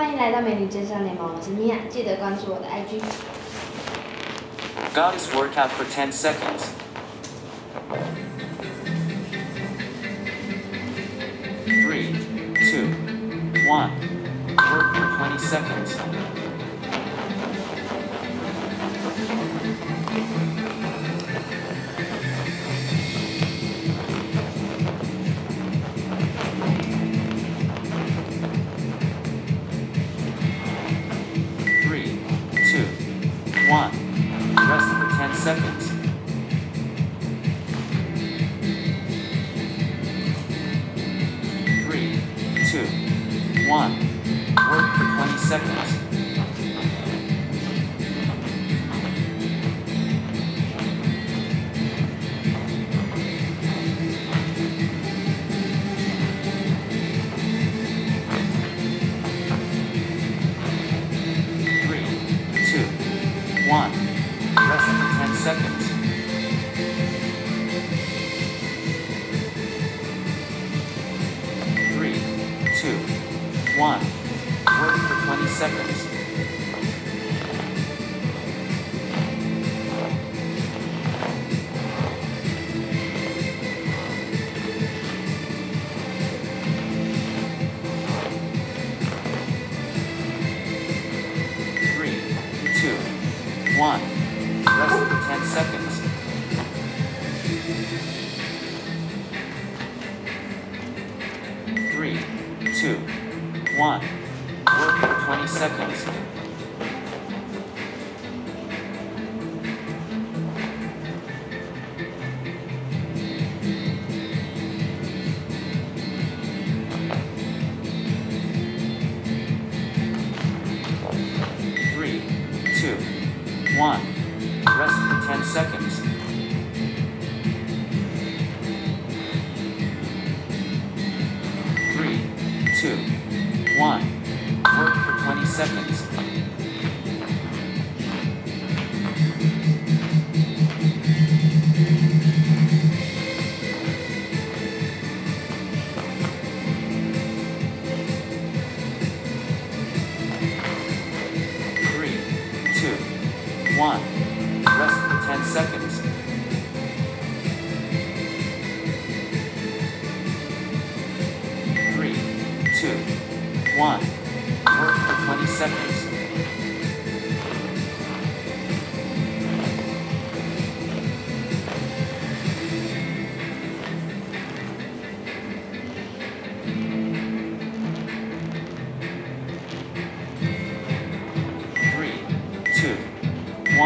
欢迎来到美女健身联盟，我是米娅，记得关注我的 IG。 Goddess workout for 10 seconds. Three, two, one. Work for 20 seconds. One. Rest for 10 seconds. Three, two, one. Work for 20 seconds. One. Rest for 10 seconds. Three, two, one. Work for 20 seconds. 1. Rest for 10 seconds. Three, two, one. Work for 20 seconds. 1. Rest for 10 seconds. Three, two, one. Work for 20 seconds. One. Rest for 10 seconds. Three, two, one. Work for 20 seconds.